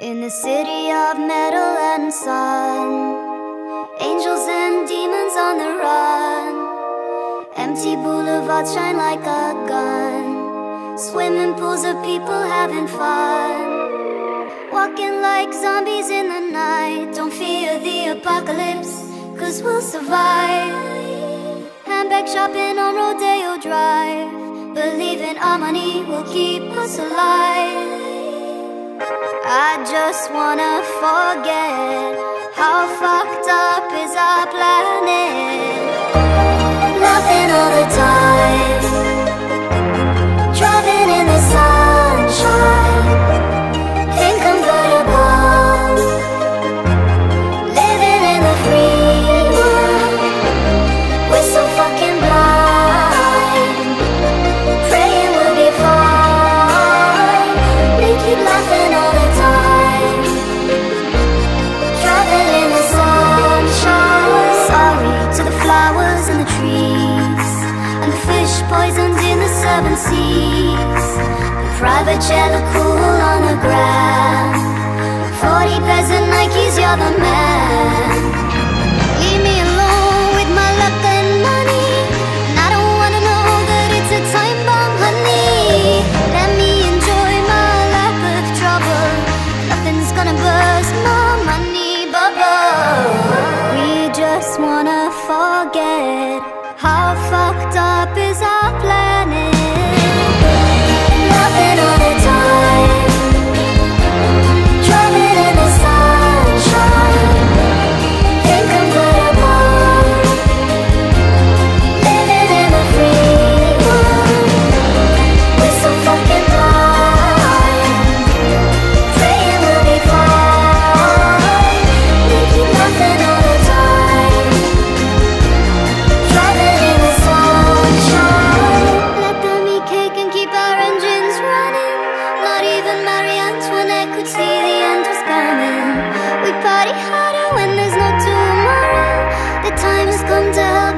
In the city of metal and sun, angels and demons on the run. Empty boulevards shine like a gun. Swimming pools of people having fun. Walking like zombies in the night. Don't fear the apocalypse, cause we'll survive. Handbag shopping on Rodeo Drive. Believe in our money will keep us alive. I just wanna forget seven seas. The private jet look cool on the ground. Forty pairs of Nikes, Even Marie Antoinette could see the end was coming. We party harder when there's no tomorrow. The time has come to help